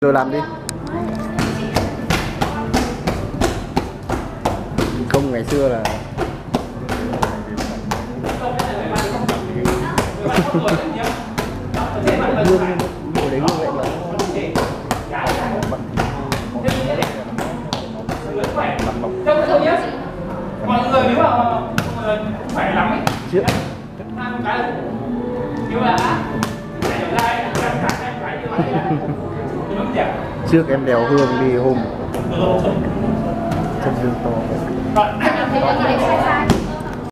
rồi làm đi. Không ngày xưa là hương ngồi đấy vậy mọi người nếu mà không khỏe lắm ấy trước hai con cái là nhưng mà ở đây em phải như vậy trước em đèo hương đi hôm. Chân hương to